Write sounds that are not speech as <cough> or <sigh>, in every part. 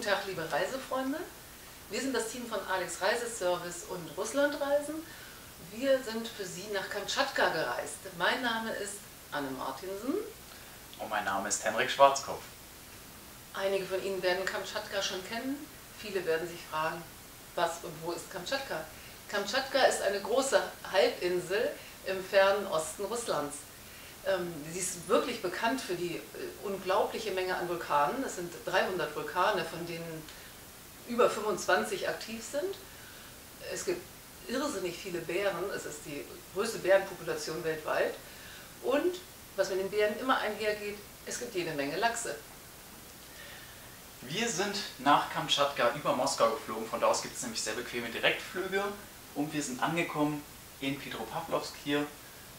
Guten Tag, liebe Reisefreunde. Wir sind das Team von Alex Reiseservice und Russlandreisen. Wir sind für Sie nach Kamtschatka gereist. Mein Name ist Anne Martinsen. Und mein Name ist Henrik Schwarzkopf. Einige von Ihnen werden Kamtschatka schon kennen. Viele werden sich fragen, was und wo ist Kamtschatka? Kamtschatka ist eine große Halbinsel im fernen Osten Russlands. Ähm, sie ist wirklich bekannt für die äh, unglaubliche Menge an Vulkanen. Es sind 300 Vulkane, von denen über 25 aktiv sind. Es gibt irrsinnig viele Bären. Es ist die größte Bärenpopulation weltweit. Und was mit den Bären immer einhergeht, es gibt jede Menge Lachse. Wir sind nach Kamtschatka über Moskau geflogen. Von da aus gibt es nämlich sehr bequeme Direktflüge. Und wir sind angekommen in Petropavlovsk hier.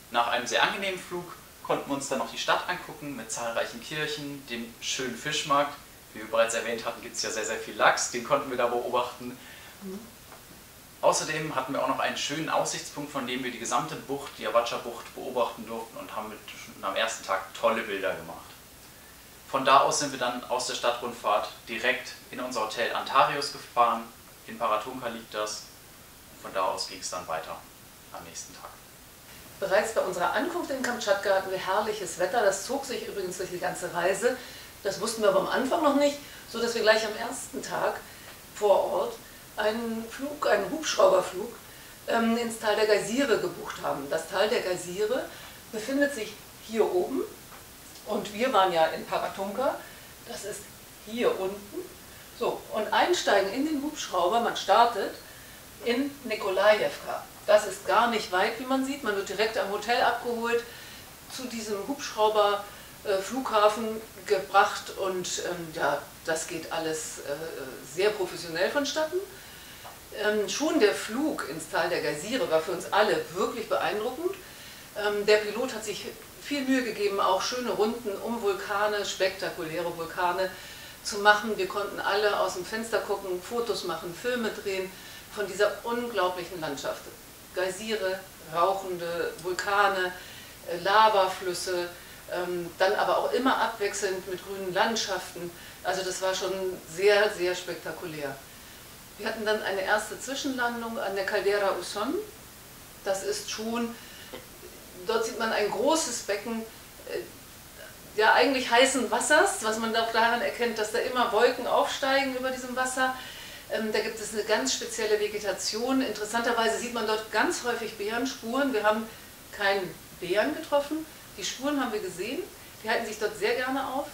Nach einem sehr angenehmen Flug konnten wir uns dann noch die Stadt angucken mit zahlreichen Kirchen, dem schönen Fischmarkt. Wie wir bereits erwähnt hatten, gibt es ja sehr, sehr viel Lachs, den konnten wir da beobachten. Mhm. Außerdem hatten wir auch noch einen schönen Aussichtspunkt, von dem wir die gesamte Bucht, die Avatscha-Bucht, beobachten durften und haben mit, am ersten Tag tolle Bilder gemacht. Von da aus sind wir dann aus der Stadtrundfahrt direkt in unser Hotel Antarius gefahren. In Paratunka liegt das. Und von da aus ging es dann weiter am nächsten Tag. Bereits bei unserer Ankunft in Kamtschatka hatten wir herrliches Wetter. Das zog sich übrigens durch die ganze Reise. Das wussten wir aber am Anfang noch nicht, sodass wir gleich am ersten Tag vor Ort einen Flug, einen Hubschrauberflug ähm, ins Tal der Geysire gebucht haben. Das Tal der Geysire befindet sich hier oben und wir waren ja in Paratunka. Das ist hier unten. So, und einsteigen in den Hubschrauber, man startet in Nikolajewka. Das ist gar nicht weit, wie man sieht. Man wird direkt am Hotel abgeholt, zu diesem Hubschrauberflughafen äh, gebracht und ähm, ja, das geht alles äh, sehr professionell vonstatten. Ähm, schon der Flug ins Tal der Geysire war für uns alle wirklich beeindruckend. Ähm, der Pilot hat sich viel Mühe gegeben, auch schöne Runden um Vulkane, spektakuläre Vulkane zu machen. Wir konnten alle aus dem Fenster gucken, Fotos machen, Filme drehen von dieser unglaublichen Landschaft. Geysire, rauchende Vulkane, äh, Lavaflüsse, ähm, dann aber auch immer abwechselnd mit grünen Landschaften. Also das war schon sehr, sehr spektakulär. Wir hatten dann eine erste Zwischenlandung an der Caldera Uson. Das ist schon, dort sieht man ein großes Becken, äh, ja eigentlich heißen Wassers, was man auch daran erkennt, dass da immer Wolken aufsteigen über diesem Wasser. Ähm, da gibt es eine ganz spezielle Vegetation. Interessanterweise sieht man dort ganz häufig Bärenspuren. Wir haben keinen Bären getroffen. Die Spuren haben wir gesehen. Die halten sich dort sehr gerne auf.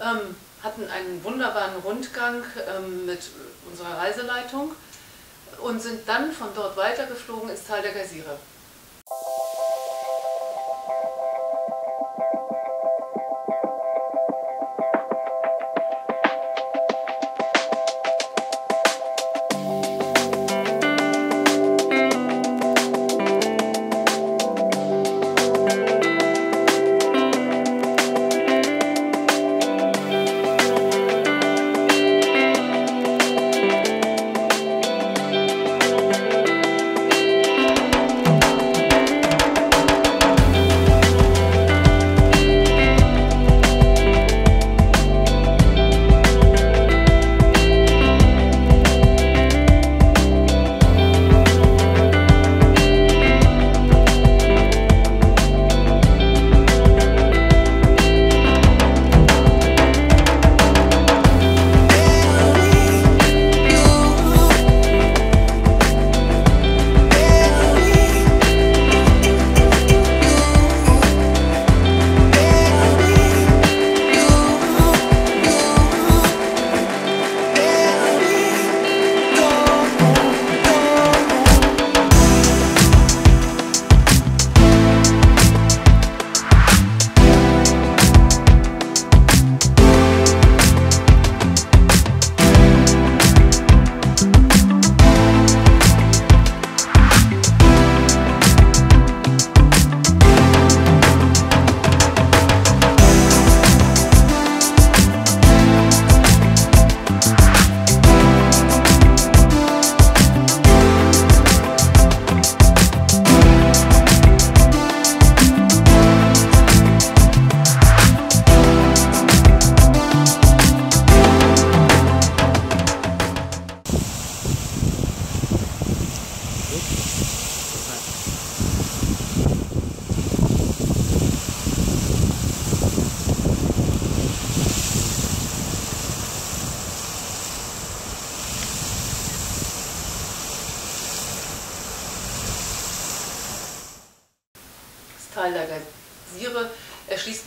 Ähm, hatten einen wunderbaren Rundgang ähm, mit unserer Reiseleitung und sind dann von dort weitergeflogen ins Tal der Geysire.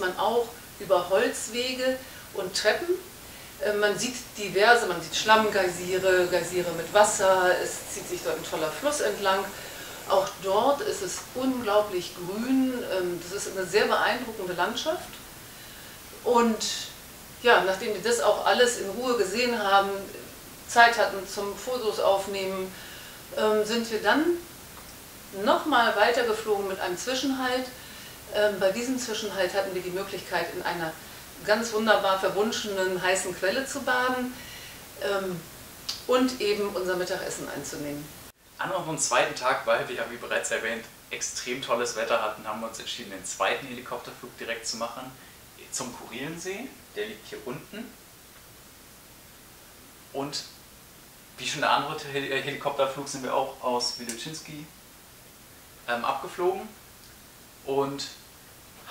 Man auch über Holzwege und Treppen. Äh, man sieht diverse, man sieht Schlammgeysire, Geysire mit Wasser, es zieht sich dort ein toller Fluss entlang. Auch dort ist es unglaublich grün, ähm, das ist eine sehr beeindruckende Landschaft. Und ja, nachdem wir das auch alles in Ruhe gesehen haben, Zeit hatten zum Fotos aufnehmen, ähm, sind wir dann nochmal weitergeflogen mit einem Zwischenhalt. Ähm, bei diesem Zwischenhalt hatten wir die Möglichkeit, in einer ganz wunderbar verwunschenen heißen Quelle zu baden ähm, und eben unser Mittagessen einzunehmen. An unserem zweiten Tag, weil wir ja, wie bereits erwähnt, extrem tolles Wetter hatten, haben wir uns entschieden, den zweiten Helikopterflug direkt zu machen zum Kurilensee. Der liegt hier unten. Und wie schon der andere äh, Helikopterflug sind wir auch aus Wiluczynski ähm, abgeflogen und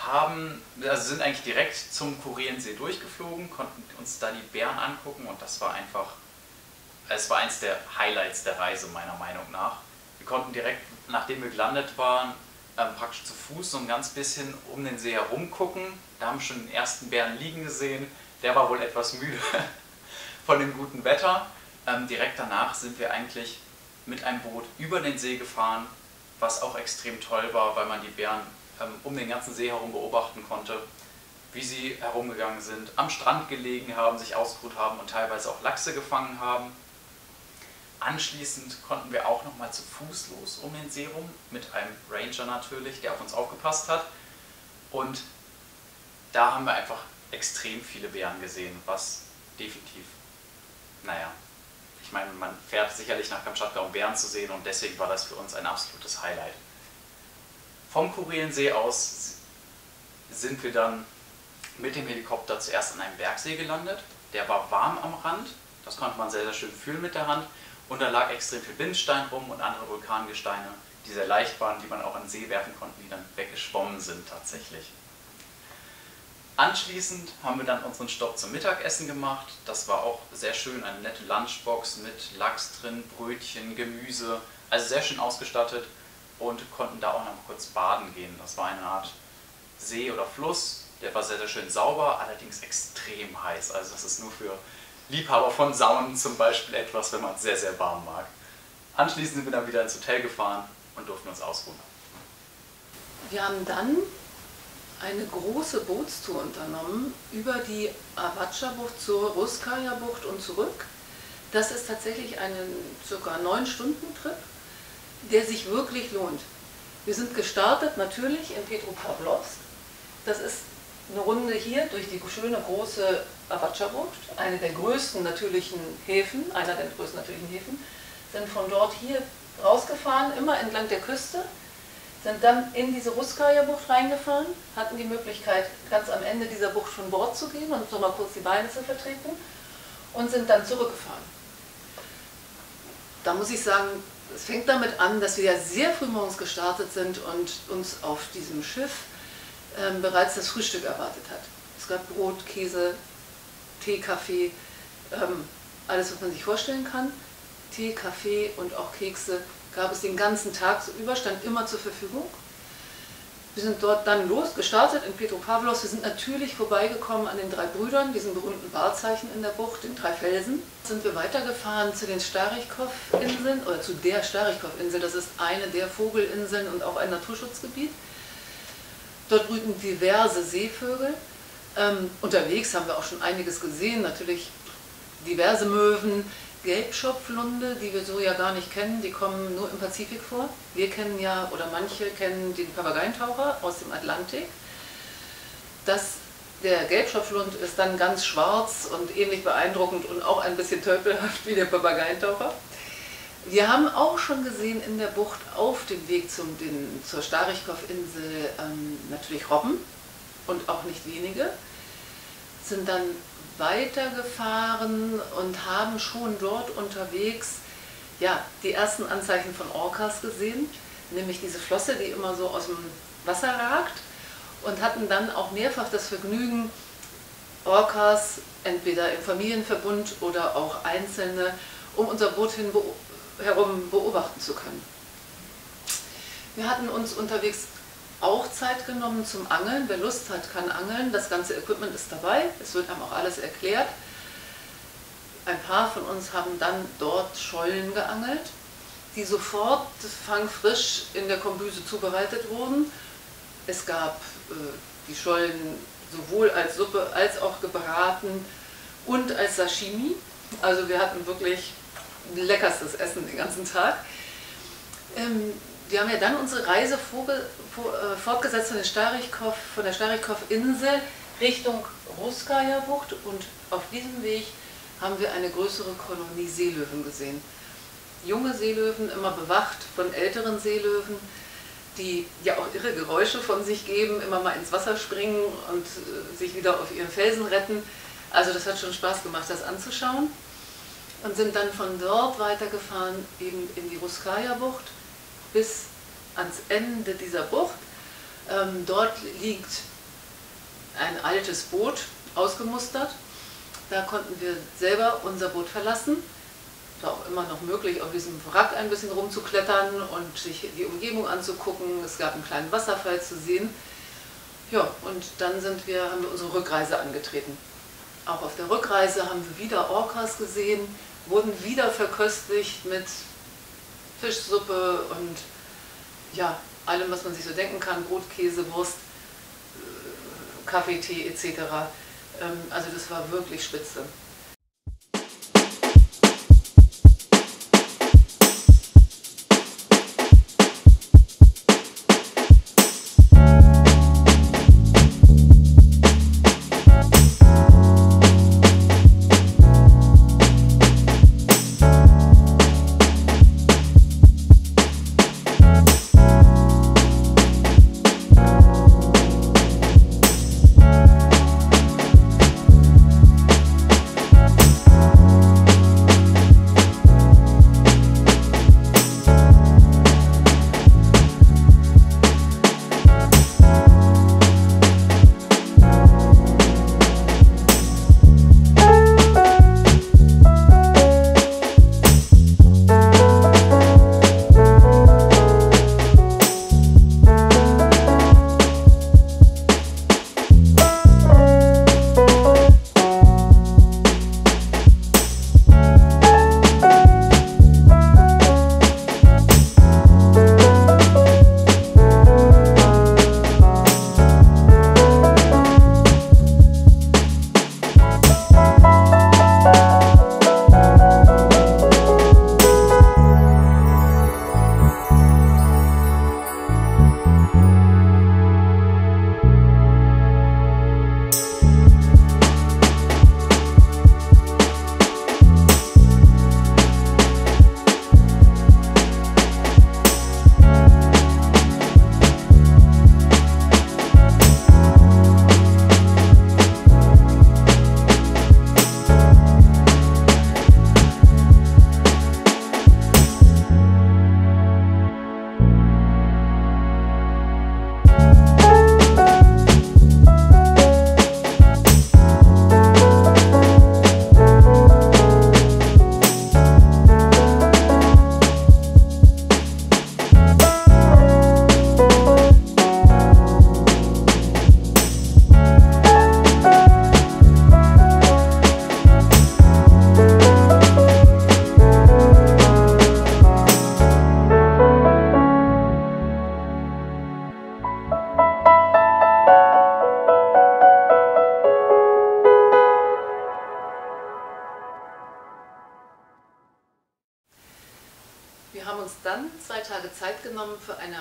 haben, also sind eigentlich direkt zum Kuriensee durchgeflogen, konnten uns da die Bären angucken und das war einfach, es war eins der Highlights der Reise meiner Meinung nach. Wir konnten direkt, nachdem wir gelandet waren, ähm, praktisch zu Fuß so ein ganz bisschen um den See herum gucken. Da haben wir schon den ersten Bären liegen gesehen. Der war wohl etwas müde <laughs> von dem guten Wetter. Ähm, direkt danach sind wir eigentlich mit einem Boot über den See gefahren, was auch extrem toll war, weil man die Bären um den ganzen See herum beobachten konnte, wie sie herumgegangen sind, am Strand gelegen haben, sich ausgeruht haben und teilweise auch Lachse gefangen haben. Anschließend konnten wir auch nochmal zu Fuß los um den See rum, mit einem Ranger natürlich, der auf uns aufgepasst hat. Und da haben wir einfach extrem viele Bären gesehen, was definitiv, naja, ich meine, man fährt sicherlich nach Kamtschatka, um Bären zu sehen und deswegen war das für uns ein absolutes Highlight. Vom Kuriensee aus sind wir dann mit dem Helikopter zuerst an einem Bergsee gelandet. Der war warm am Rand, das konnte man sehr, sehr schön fühlen mit der Hand. Und da lag extrem viel Bindstein rum und andere Vulkangesteine, die sehr leicht waren, die man auch an See werfen konnte, die dann weggeschwommen sind tatsächlich. Anschließend haben wir dann unseren Stopp zum Mittagessen gemacht. Das war auch sehr schön, eine nette Lunchbox mit Lachs drin, Brötchen, Gemüse, also sehr schön ausgestattet und konnten da auch noch kurz baden gehen. Das war eine Art See oder Fluss, der war sehr, sehr schön sauber, allerdings extrem heiß. Also das ist nur für Liebhaber von Saunen zum Beispiel etwas, wenn man es sehr, sehr warm mag. Anschließend sind wir dann wieder ins Hotel gefahren und durften uns ausruhen. Wir haben dann eine große Bootstour unternommen über die Avatscha-Bucht zur Ruskaya-Bucht und zurück. Das ist tatsächlich ein circa 9-Stunden-Trip der sich wirklich lohnt. Wir sind gestartet natürlich in Petropavlovsk. Das ist eine Runde hier durch die schöne große Avatscha-Bucht, eine der größten natürlichen Häfen, einer der größten natürlichen Häfen, sind von dort hier rausgefahren, immer entlang der Küste, sind dann in diese Ruskaya-Bucht reingefahren, hatten die Möglichkeit, ganz am Ende dieser Bucht von Bord zu gehen und so mal kurz die Beine zu vertreten und sind dann zurückgefahren. Da muss ich sagen, es fängt damit an, dass wir ja sehr früh morgens gestartet sind und uns auf diesem Schiff ähm, bereits das Frühstück erwartet hat. Es gab Brot, Käse, Tee, Kaffee, ähm, alles, was man sich vorstellen kann. Tee, Kaffee und auch Kekse gab es den ganzen Tag so Überstand immer zur Verfügung. Wir sind dort dann los, gestartet in Petropavlos. Wir sind natürlich vorbeigekommen an den drei Brüdern, diesen berühmten Wahrzeichen in der Bucht, den drei Felsen. Sind wir weitergefahren zu den Starichkov-Inseln oder zu der Starichkov-Insel. Das ist eine der Vogelinseln und auch ein Naturschutzgebiet. Dort brüten diverse Seevögel. Ähm, unterwegs haben wir auch schon einiges gesehen, natürlich diverse Möwen, Gelbschopflunde, die wir so ja gar nicht kennen, die kommen nur im Pazifik vor. Wir kennen ja, oder manche kennen den Papageientaucher aus dem Atlantik. Das, der Gelbschopflund ist dann ganz schwarz und ähnlich beeindruckend und auch ein bisschen tölpelhaft wie der Papageientaucher. Wir haben auch schon gesehen in der Bucht auf dem Weg zum, den, zur Starichkow-Insel ähm, natürlich Robben und auch nicht wenige. Sind dann weitergefahren und haben schon dort unterwegs ja, die ersten Anzeichen von Orcas gesehen, nämlich diese Flosse, die immer so aus dem Wasser ragt und hatten dann auch mehrfach das Vergnügen, Orcas entweder im Familienverbund oder auch einzelne um unser Boot hin herum beobachten zu können. Wir hatten uns unterwegs auch Zeit genommen zum Angeln. Wer Lust hat, kann angeln. Das ganze Equipment ist dabei. Es wird einem auch alles erklärt. Ein paar von uns haben dann dort Schollen geangelt, die sofort fangfrisch in der Kombüse zubereitet wurden. Es gab äh, die Schollen sowohl als Suppe als auch gebraten und als Sashimi. Also wir hatten wirklich leckerstes Essen den ganzen Tag. Ähm, wir haben ja dann unsere Reise äh, fortgesetzt von, Starichkow, von der Starichkow-Insel Richtung Ruskaya-Bucht und auf diesem Weg haben wir eine größere Kolonie Seelöwen gesehen. Junge Seelöwen, immer bewacht von älteren Seelöwen, die ja auch irre Geräusche von sich geben, immer mal ins Wasser springen und äh, sich wieder auf ihren Felsen retten. Also das hat schon Spaß gemacht, das anzuschauen. Und sind dann von dort weitergefahren eben in die Ruskaya-Bucht bis ans Ende dieser Bucht. Ähm, dort liegt ein altes Boot ausgemustert. Da konnten wir selber unser Boot verlassen. War auch immer noch möglich, auf diesem Wrack ein bisschen rumzuklettern und sich die Umgebung anzugucken. Es gab einen kleinen Wasserfall zu sehen. Ja, und dann sind wir, haben wir unsere Rückreise angetreten. Auch auf der Rückreise haben wir wieder Orcas gesehen, wurden wieder verköstigt mit Fischsuppe und ja, allem, was man sich so denken kann, Brot, Käse, Wurst, äh, Kaffee, Tee etc. Ähm, also das war wirklich spitze.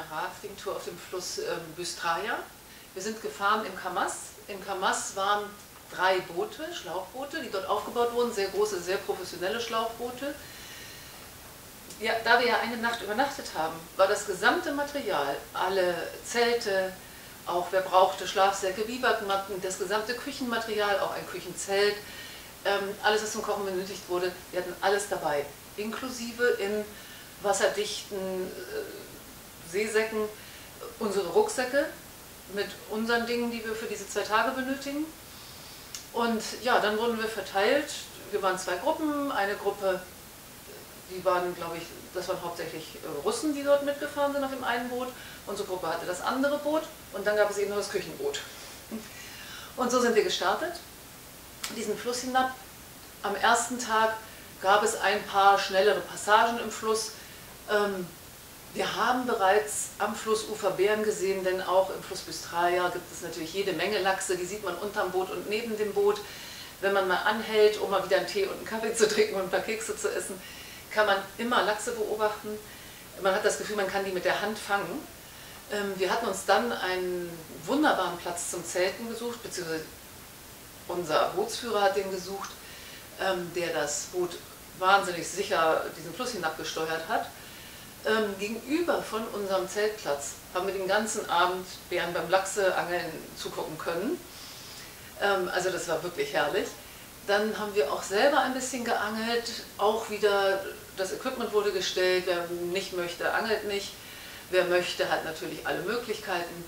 Rafting-Tour auf dem Fluss ähm, Bystraya. Wir sind gefahren im Kamas. Im Kamas waren drei Boote, Schlauchboote, die dort aufgebaut wurden, sehr große, sehr professionelle Schlauchboote. Ja, da wir ja eine Nacht übernachtet haben, war das gesamte Material, alle Zelte, auch wer brauchte Schlafsäcke, Biwakmatten, das gesamte Küchenmaterial, auch ein Küchenzelt, ähm, alles, was zum Kochen benötigt wurde, wir hatten alles dabei, inklusive in wasserdichten äh, Seesäcken unsere Rucksäcke mit unseren Dingen, die wir für diese zwei Tage benötigen. Und ja, dann wurden wir verteilt. Wir waren zwei Gruppen. Eine Gruppe die waren, glaube ich, das waren hauptsächlich äh, Russen, die dort mitgefahren sind auf dem einen Boot. Unsere Gruppe hatte das andere Boot und dann gab es eben nur das Küchenboot. Und so sind wir gestartet, diesen Fluss hinab. Am ersten Tag gab es ein paar schnellere Passagen im Fluss. Ähm, wir haben bereits am Flussufer Bären gesehen, denn auch im Fluss Bystraia gibt es natürlich jede Menge Lachse, die sieht man unterm Boot und neben dem Boot. Wenn man mal anhält, um mal wieder einen Tee und einen Kaffee zu trinken und ein paar Kekse zu essen, kann man immer Lachse beobachten. Man hat das Gefühl, man kann die mit der Hand fangen. Ähm, wir hatten uns dann einen wunderbaren Platz zum Zelten gesucht, beziehungsweise unser Bootsführer hat den gesucht, ähm, der das Boot wahnsinnig sicher diesen Fluss hinabgesteuert hat. Ähm, gegenüber von unserem Zeltplatz haben wir den ganzen Abend Bären beim Lachseangeln zugucken können. Ähm, also das war wirklich herrlich. Dann haben wir auch selber ein bisschen geangelt, auch wieder das Equipment wurde gestellt, wer nicht möchte, angelt nicht, wer möchte, hat natürlich alle Möglichkeiten.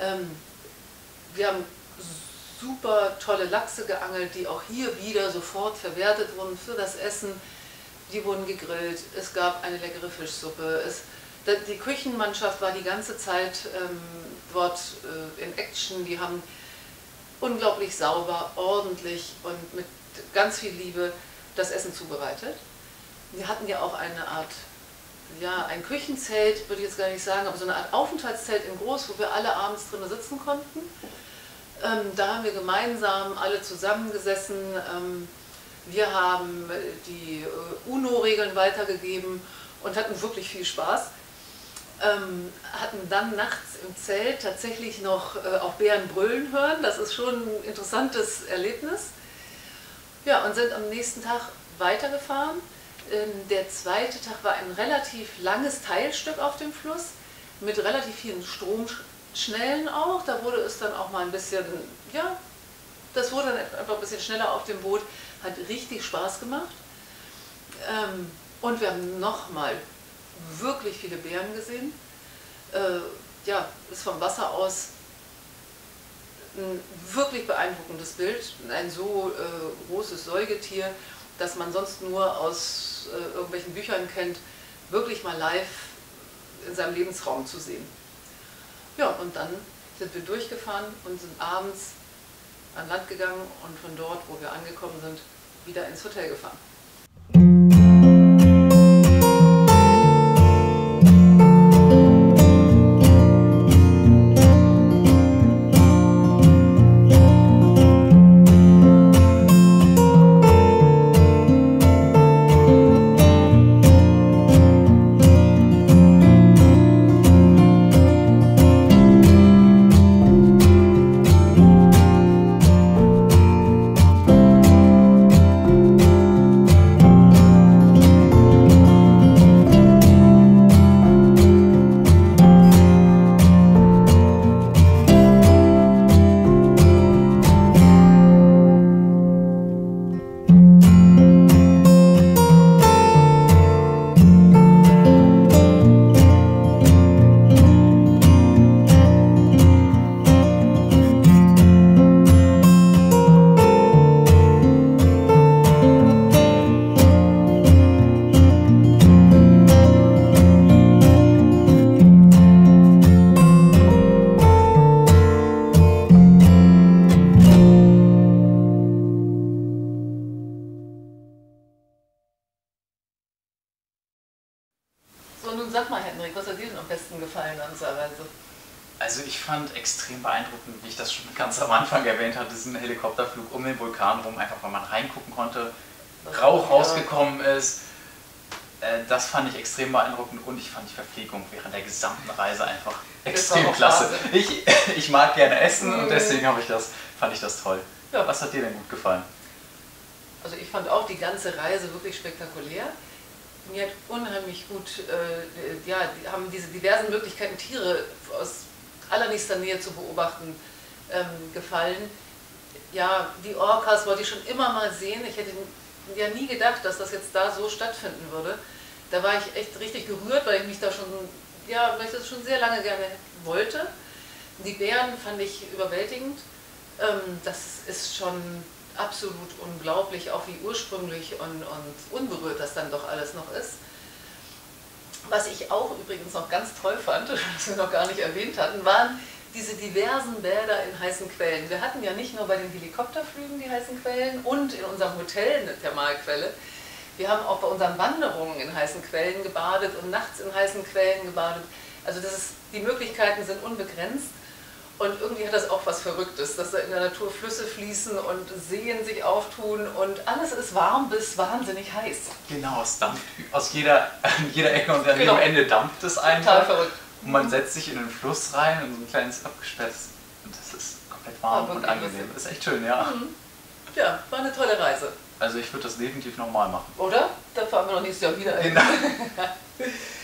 Ähm, wir haben super tolle Lachse geangelt, die auch hier wieder sofort verwertet wurden für das Essen. Die wurden gegrillt, es gab eine leckere Fischsuppe. Es, die Küchenmannschaft war die ganze Zeit ähm, dort äh, in Action. Die haben unglaublich sauber, ordentlich und mit ganz viel Liebe das Essen zubereitet. Wir hatten ja auch eine Art, ja, ein Küchenzelt, würde ich jetzt gar nicht sagen, aber so eine Art Aufenthaltszelt in groß, wo wir alle abends drinnen sitzen konnten. Ähm, da haben wir gemeinsam alle zusammengesessen. Ähm, wir haben die äh, UNO-Regeln weitergegeben und hatten wirklich viel Spaß. Ähm, hatten dann nachts im Zelt tatsächlich noch äh, auch Bären brüllen hören. Das ist schon ein interessantes Erlebnis. Ja, und sind am nächsten Tag weitergefahren. Ähm, der zweite Tag war ein relativ langes Teilstück auf dem Fluss mit relativ vielen Stromschnellen auch. Da wurde es dann auch mal ein bisschen, ja, das wurde dann einfach ein bisschen schneller auf dem Boot. Hat richtig Spaß gemacht. Ähm, und wir haben nochmal wirklich viele Bären gesehen. Äh, ja, ist vom Wasser aus ein wirklich beeindruckendes Bild. Ein so äh, großes Säugetier, das man sonst nur aus äh, irgendwelchen Büchern kennt, wirklich mal live in seinem Lebensraum zu sehen. Ja, und dann sind wir durchgefahren und sind abends an Land gegangen und von dort, wo wir angekommen sind, wieder ins Hotel gefahren. Extrem beeindruckend, wie ich das schon ganz am Anfang erwähnt hatte, diesen Helikopterflug um den Vulkan rum, einfach weil man reingucken konnte, Rauch rausgekommen ist. Äh, das fand ich extrem beeindruckend und ich fand die Verpflegung während der gesamten Reise einfach extrem klasse. Ich, <laughs> ich mag gerne essen und mhm. deswegen ich das, fand ich das toll. Ja, was hat dir denn gut gefallen? Also ich fand auch die ganze Reise wirklich spektakulär. Mir hat unheimlich gut, äh, ja, haben diese diversen Möglichkeiten, Tiere aus allernächster Nähe zu beobachten ähm, gefallen. Ja, die Orcas wollte ich schon immer mal sehen. Ich hätte ja nie gedacht, dass das jetzt da so stattfinden würde. Da war ich echt richtig gerührt, weil ich mich da schon, ja, weil ich das schon sehr lange gerne wollte. Die Bären fand ich überwältigend. Ähm, das ist schon absolut unglaublich, auch wie ursprünglich und, und unberührt das dann doch alles noch ist. Was ich auch übrigens noch ganz toll fand, <laughs> was wir noch gar nicht erwähnt hatten, waren diese diversen Bäder in heißen Quellen. Wir hatten ja nicht nur bei den Helikopterflügen die heißen Quellen und in unserem Hotel eine Thermalquelle. Wir haben auch bei unseren Wanderungen in heißen Quellen gebadet und nachts in heißen Quellen gebadet. Also ist, die Möglichkeiten sind unbegrenzt. Und irgendwie hat das auch was Verrücktes, dass da in der Natur Flüsse fließen und Seen sich auftun und alles ist warm bis wahnsinnig heiß. Genau, es dampft aus jeder, jeder Ecke und an Genau. jedem Ende dampft es Total einfach. verrückt. Und man setzt sich in den Fluss rein, in so ein kleines abgesperrtes. Und das ist komplett warm Ja, und angenehm. Das ist echt schön, ja. Ja, war eine tolle Reise. Also ich würde das definitiv nochmal machen. Oder? Da fahren wir noch nächstes Jahr wieder hin. Genau. <laughs>